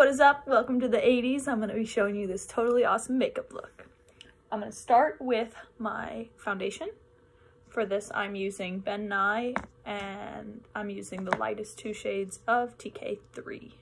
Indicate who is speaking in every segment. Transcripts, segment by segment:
Speaker 1: What is up? Welcome to the 80s. I'm going to be showing you this totally awesome makeup look. I'm going to start with my foundation. For this, I'm using Ben Nye, and I'm using the lightest two shades of TK3.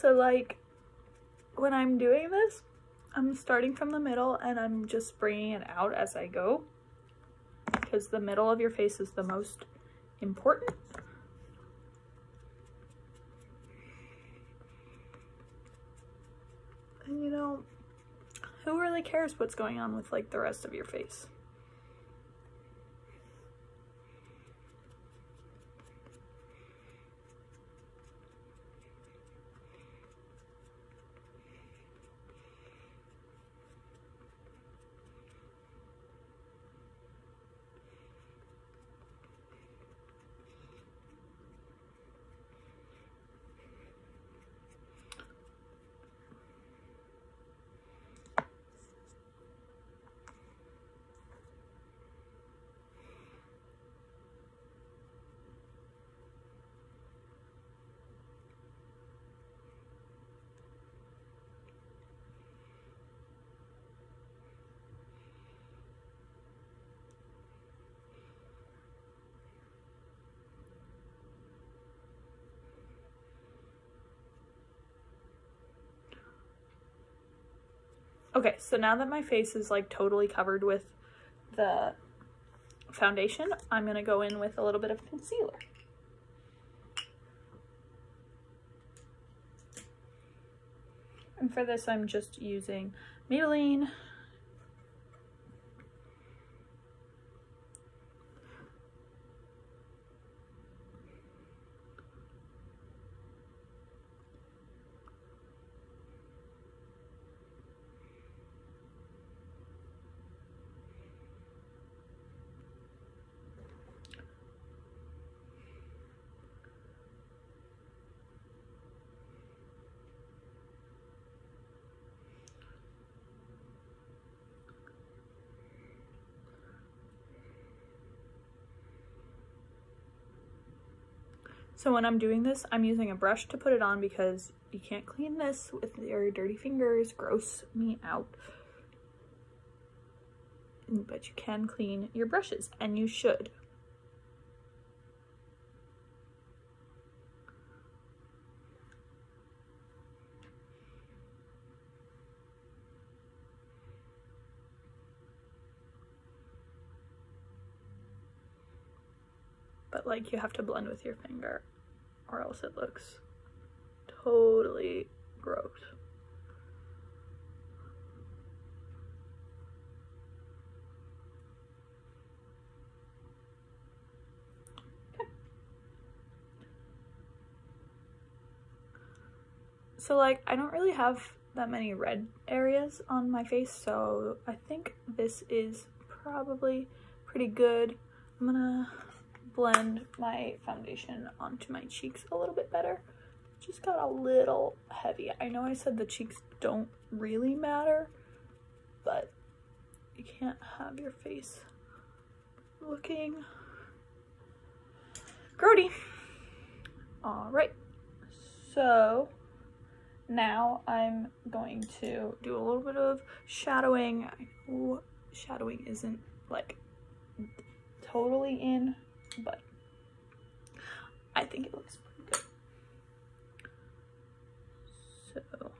Speaker 1: So like when I'm doing this, I'm starting from the middle and I'm just bringing it out as I go because the middle of your face is the most important. And you know, who really cares what's going on with like the rest of your face? Okay, so now that my face is like totally covered with the foundation, I'm gonna go in with a little bit of concealer. And for this, I'm just using Maybelline So when I'm doing this, I'm using a brush to put it on because you can't clean this with your dirty fingers. Gross me out. But you can clean your brushes, and you should. Like you have to blend with your finger or else it looks totally gross. So like I don't really have that many red areas on my face so I think this is probably pretty good. I'm gonna blend my foundation onto my cheeks a little bit better. Just got a little heavy. I know I said the cheeks don't really matter, but you can't have your face looking grody. All right, so now I'm going to do a little bit of shadowing. Shadowing isn't like totally in but I think it looks pretty good. So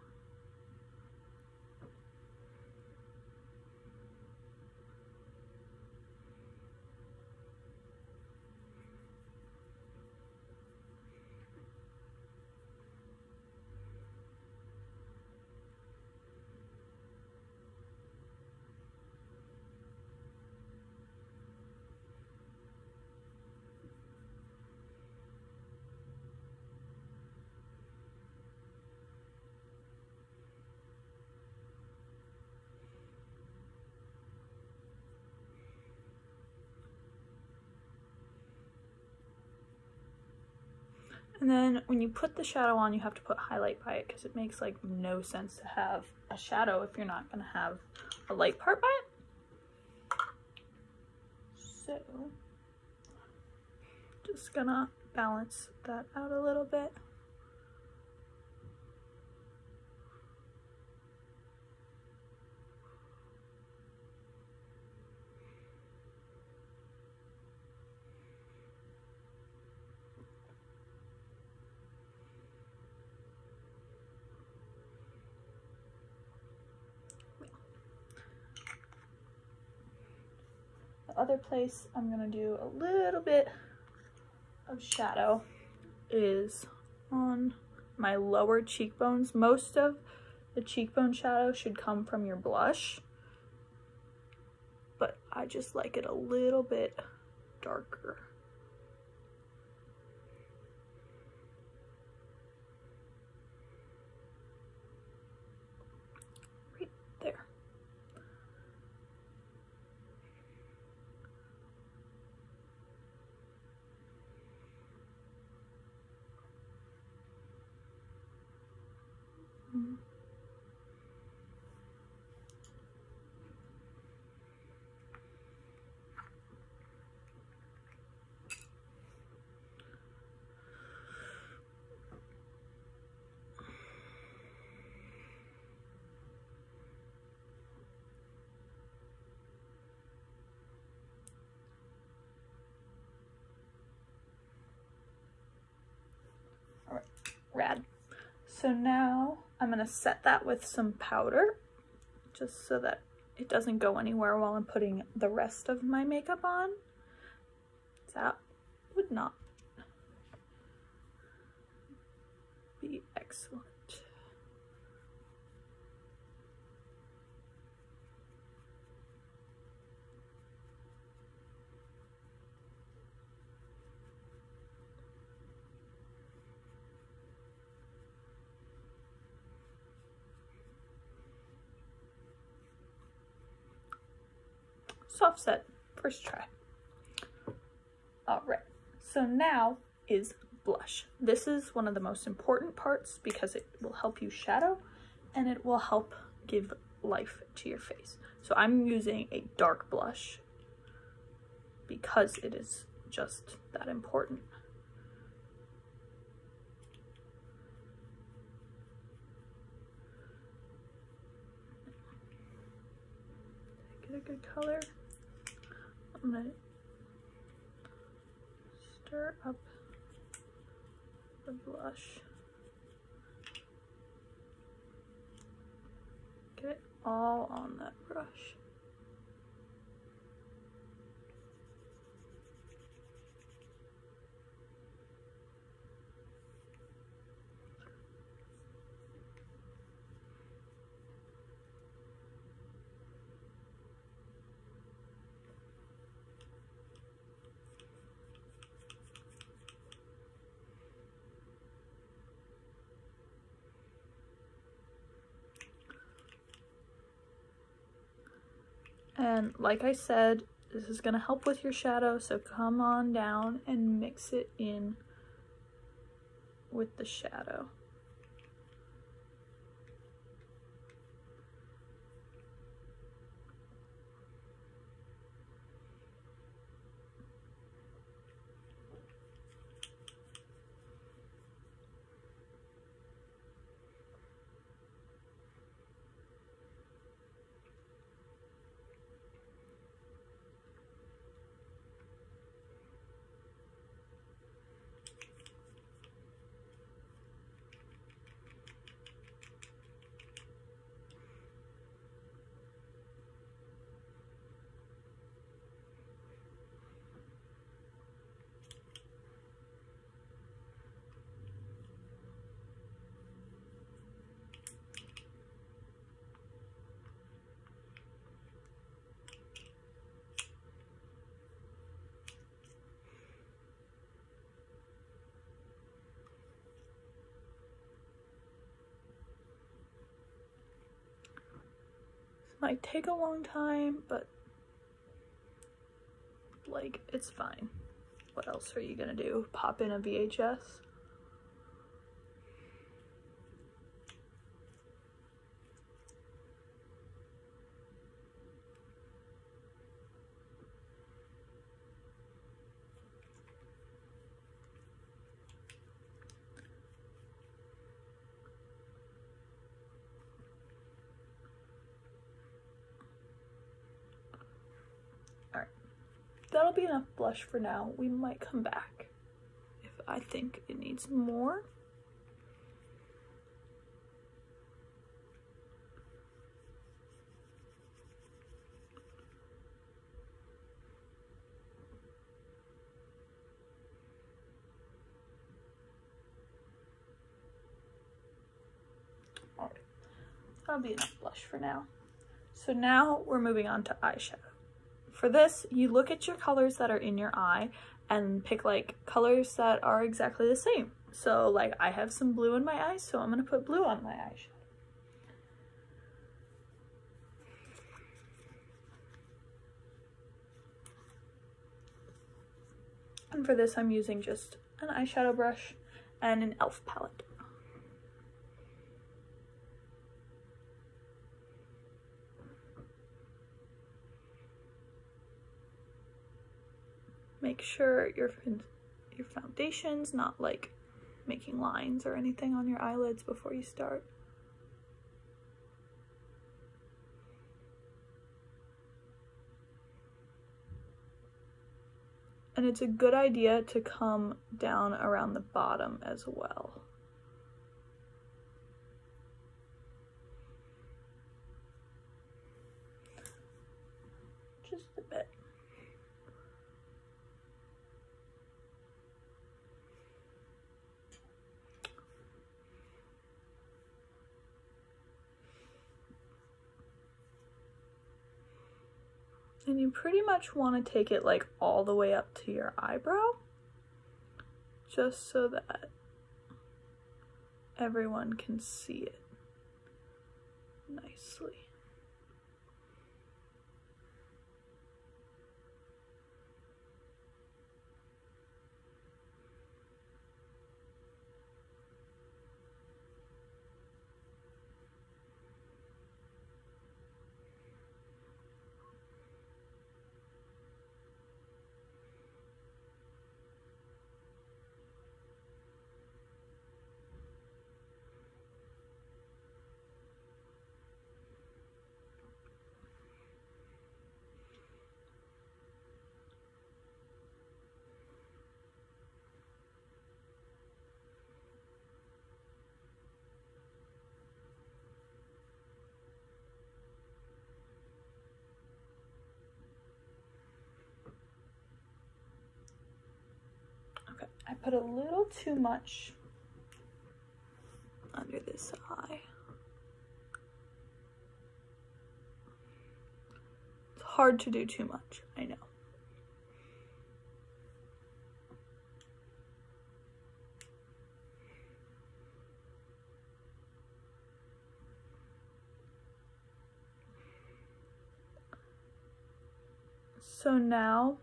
Speaker 1: And then when you put the shadow on, you have to put highlight by it because it makes like no sense to have a shadow if you're not going to have a light part by it. So just gonna balance that out a little bit. Place I'm gonna do a little bit of shadow is on my lower cheekbones. Most of the cheekbone shadow should come from your blush, but I just like it a little bit darker. Rad. So now I'm gonna set that with some powder just so that it doesn't go anywhere while I'm putting the rest of my makeup on. That would not be excellent. Soft set, first try. All right, so now is blush. This is one of the most important parts because it will help you shadow and it will help give life to your face. So I'm using a dark blush because it is just that important. Get a good color. I'm gonna stir up the blush. Get it all on that brush. And like I said, this is going to help with your shadow, so come on down and mix it in with the shadow. Might take a long time, but like it's fine. What else are you gonna do? Pop in a VHS? that'll be enough blush for now. We might come back if I think it needs more. Alright, that'll be enough blush for now. So now we're moving on to eyeshadow. For this, you look at your colors that are in your eye and pick like colors that are exactly the same. So like I have some blue in my eyes, so I'm gonna put blue on my eyeshadow. And for this, I'm using just an eyeshadow brush and an e.l.f. palette. Make sure your, your foundation's not like making lines or anything on your eyelids before you start. And it's a good idea to come down around the bottom as well. Just a bit. You pretty much want to take it like all the way up to your eyebrow, just so that everyone can see it nicely. I put a little too much under this eye. It's hard to do too much, I know. So now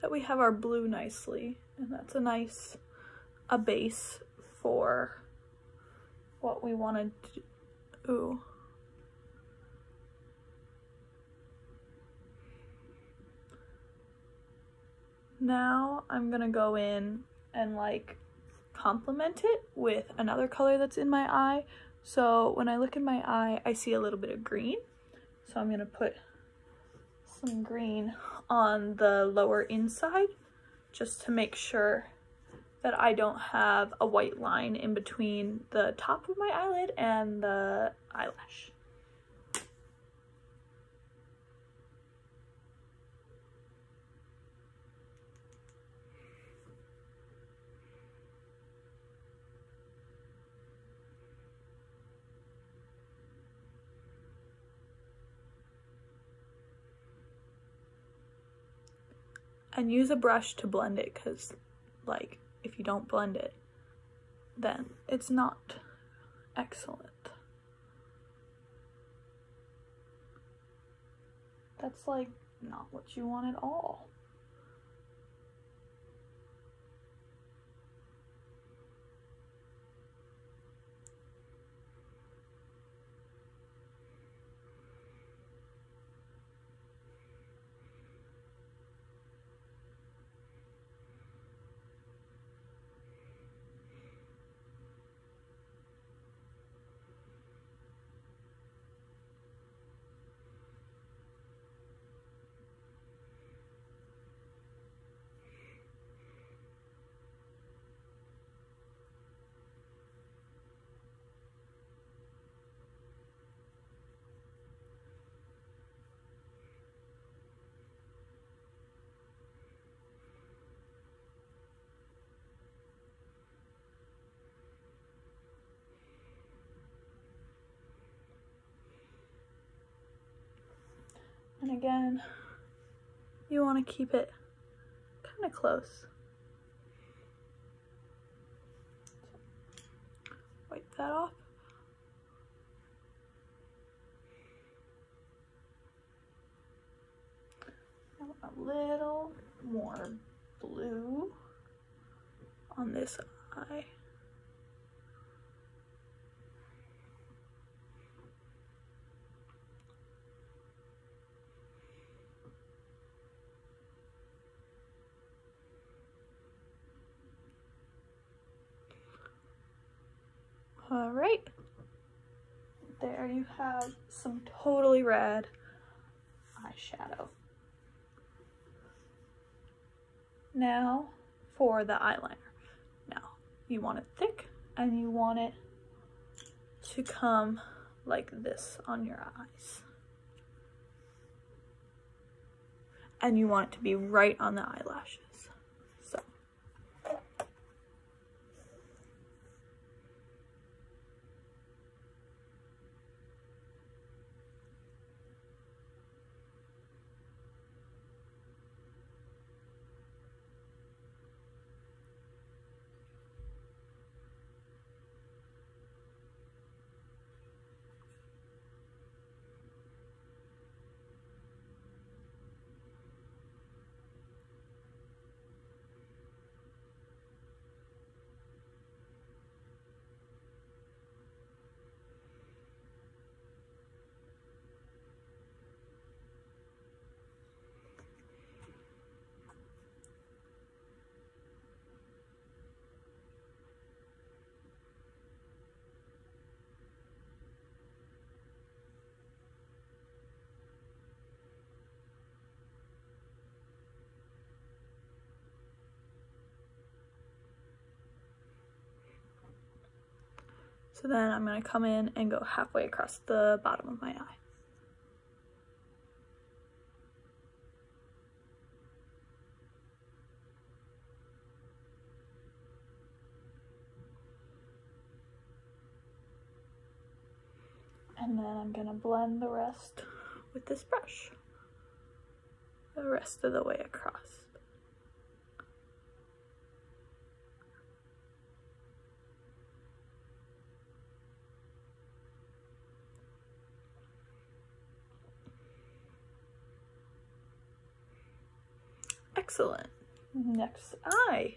Speaker 1: that we have our blue nicely, and that's a nice a base for what we wanted to do. Now I'm gonna go in and like complement it with another color that's in my eye. So when I look in my eye, I see a little bit of green. So I'm gonna put some green on the lower inside just to make sure that I don't have a white line in between the top of my eyelid and the eyelash. And use a brush to blend it because like if you don't blend it then it's not excellent. That's like not what you want at all. Again, you want to keep it kind of close. Wipe that off. A little more blue on this eye. All right, there you have some totally red eyeshadow. Now for the eyeliner. Now you want it thick and you want it to come like this on your eyes. And you want it to be right on the eyelashes. So then I'm going to come in and go halfway across the bottom of my eye. And then I'm going to blend the rest with this brush. The rest of the way across. Excellent. Next eye.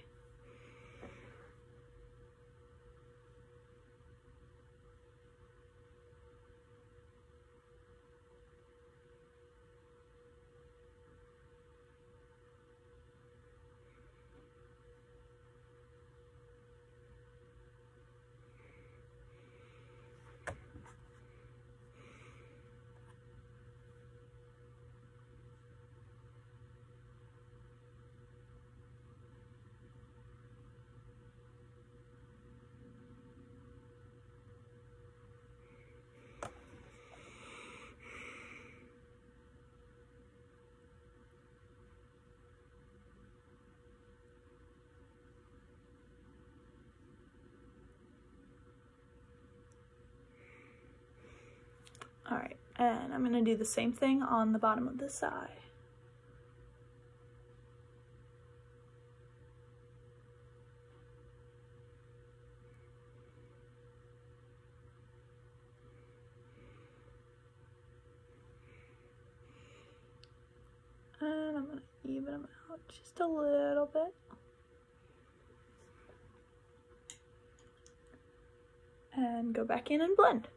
Speaker 1: All right, and I'm gonna do the same thing on the bottom of this eye. And I'm gonna even them out just a little bit. And go back in and blend.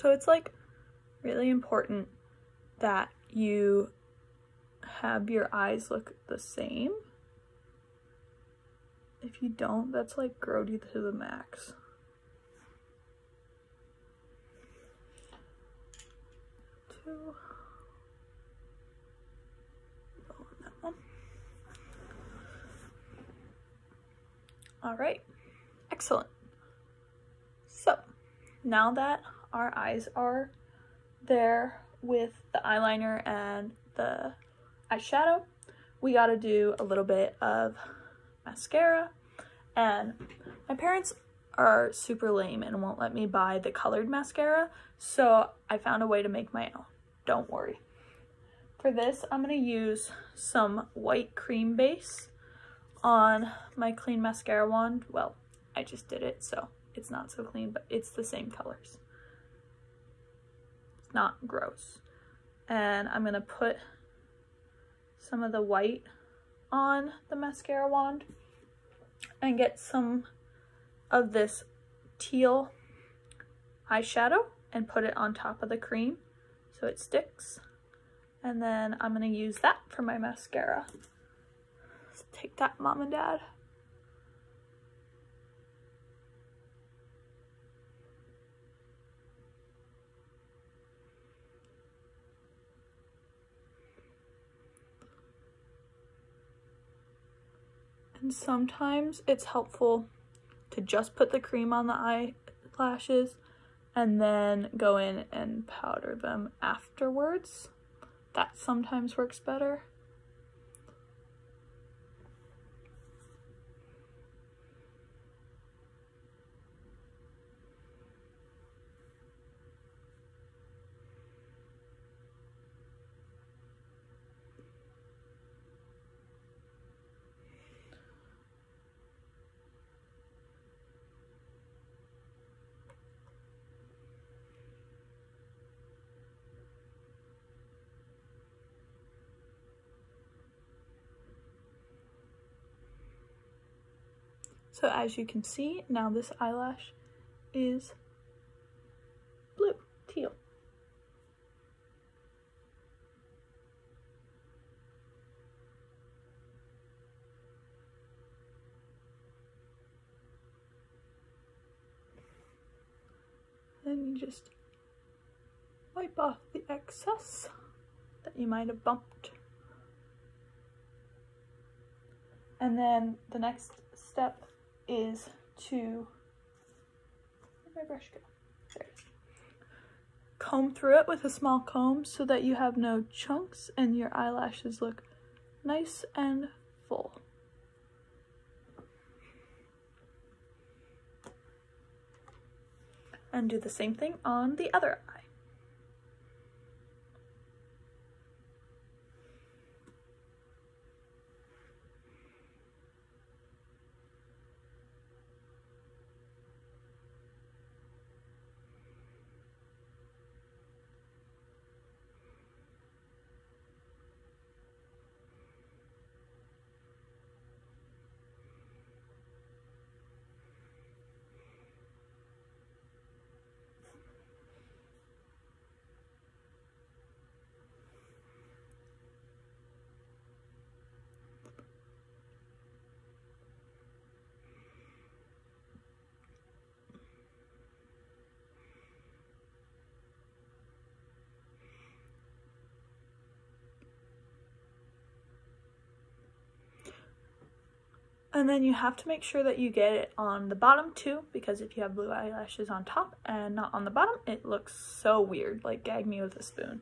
Speaker 1: So it's like really important that you have your eyes look the same. If you don't, that's like grody to the max. Two. All right, excellent. So now that our eyes are there with the eyeliner and the eyeshadow, we gotta do a little bit of mascara. And my parents are super lame and won't let me buy the colored mascara, so I found a way to make my own. Don't worry. For this, I'm gonna use some white cream base on my clean mascara wand. Well, I just did it, so it's not so clean, but it's the same colors. Not gross. And I'm gonna put some of the white on the mascara wand and get some of this teal eyeshadow and put it on top of the cream so it sticks. And then I'm gonna use that for my mascara. Let's take that, mom and dad. And sometimes it's helpful to just put the cream on the eyelashes and then go in and powder them afterwards. That sometimes works better. So as you can see, now this eyelash is blue, teal. Then you just wipe off the excess that you might have bumped. And then the next step is to where'd my brush go? There. Comb through it with a small comb so that you have no chunks and your eyelashes look nice and full. And do the same thing on the other eye. And then you have to make sure that you get it on the bottom too, because if you have blue eyelashes on top and not on the bottom, it looks so weird, like gag me with a spoon.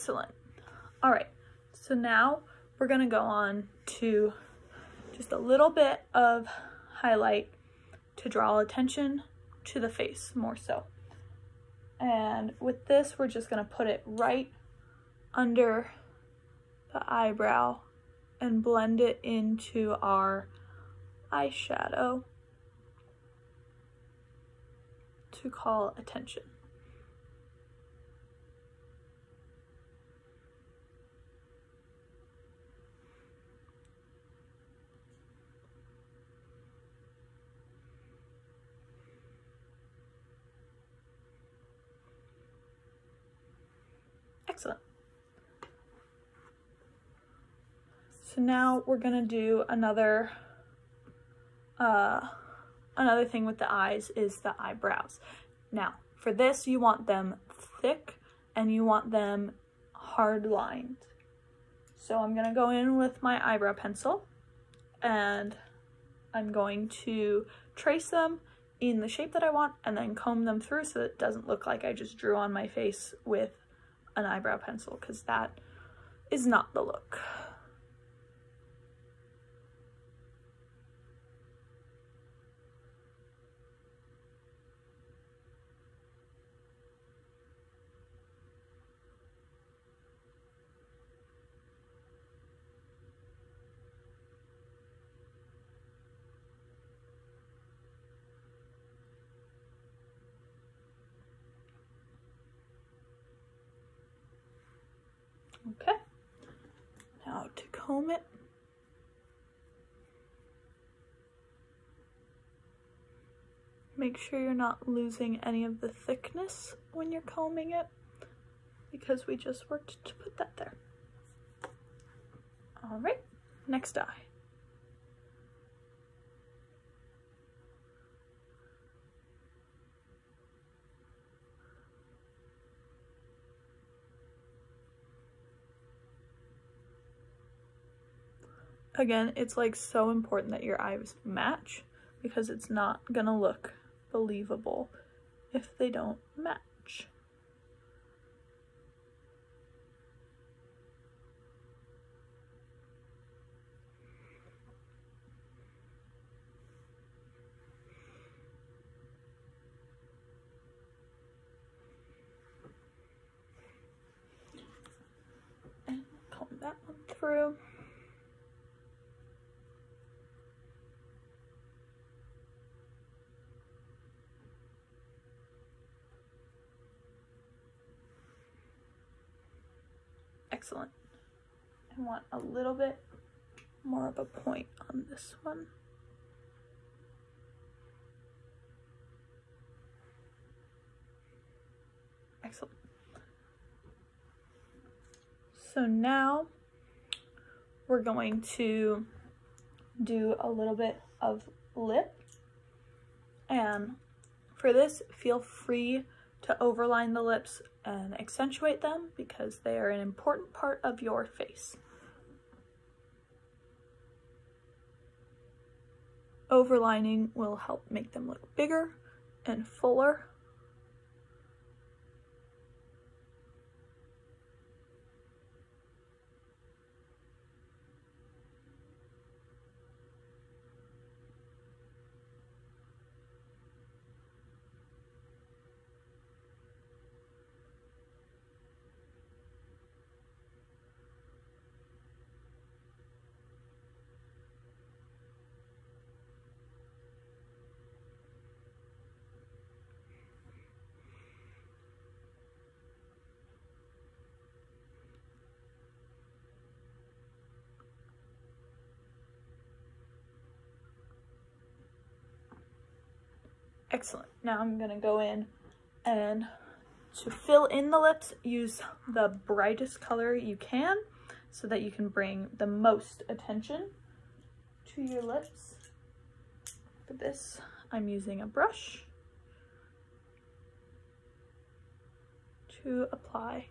Speaker 1: Excellent. All right, so now we're gonna go on to just a little bit of highlight to draw attention to the face more so. And with this, we're just gonna put it right under the eyebrow and blend it into our eyeshadow to call attention. So now we're gonna do another, uh, another thing with the eyes is the eyebrows. Now, for this, you want them thick and you want them hard lined. So I'm gonna go in with my eyebrow pencil and I'm going to trace them in the shape that I want and then comb them through so that it doesn't look like I just drew on my face with an eyebrow pencil because that is not the look. Okay, now to comb it. Make sure you're not losing any of the thickness when you're combing it because we just worked to put that there. All right, next eye. Again, it's like so important that your eyes match because it's not gonna look believable if they don't match. And comb that one through. Excellent. I want a little bit more of a point on this one. Excellent. So now we're going to do a little bit of lip. And for this, feel free to overline the lips and accentuate them because they are an important part of your face. Overlining will help make them look bigger and fuller Excellent. Now I'm gonna go in and to fill in the lips, use the brightest color you can so that you can bring the most attention to your lips. For this, I'm using a brush to apply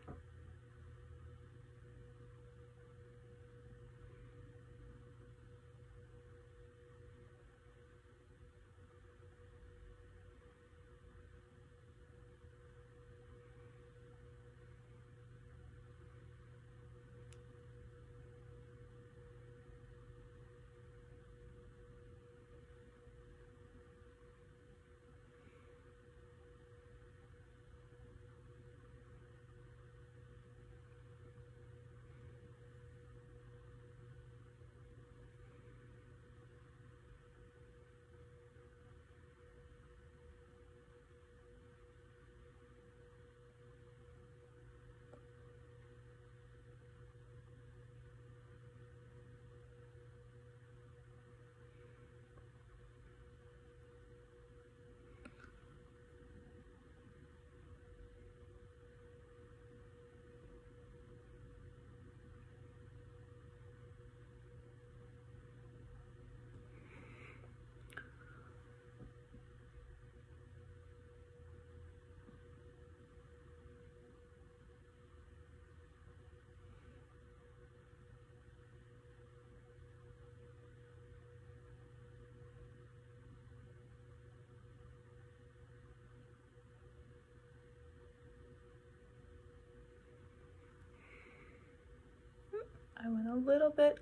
Speaker 1: little bit,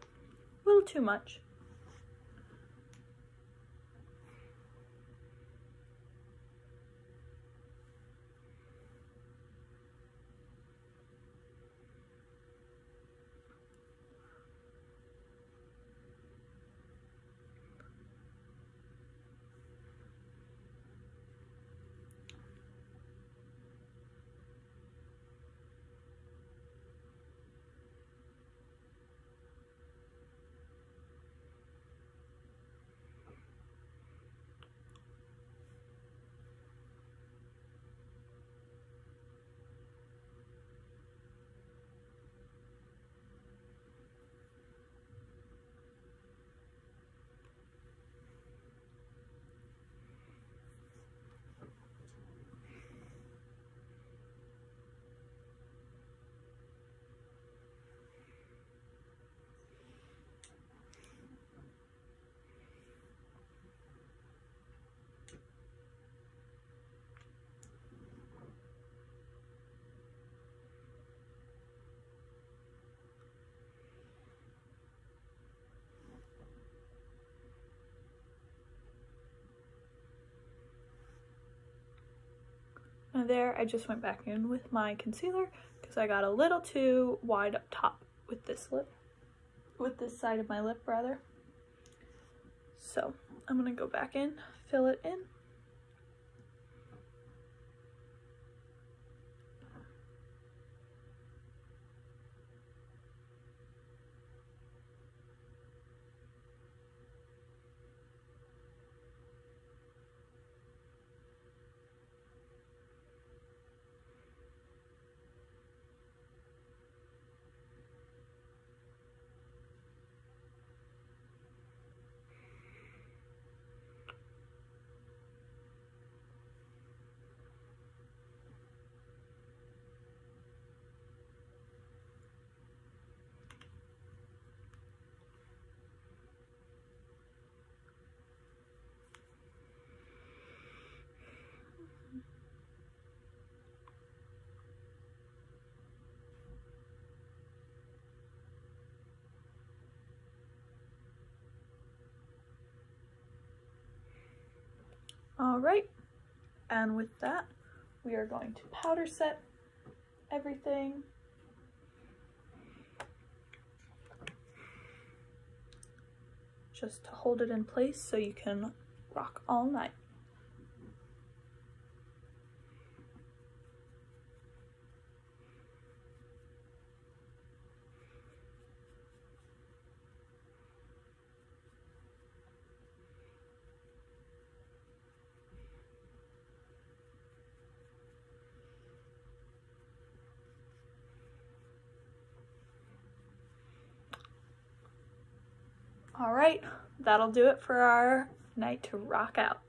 Speaker 1: a little too much. There I just went back in with my concealer because I got a little too wide up top with this lip, with this side of my lip rather. So I'm gonna go back in, fill it in. All right, and with that, we are going to powder set everything. Just to hold it in place so you can rock all night. All right, that'll do it for our night to rock out.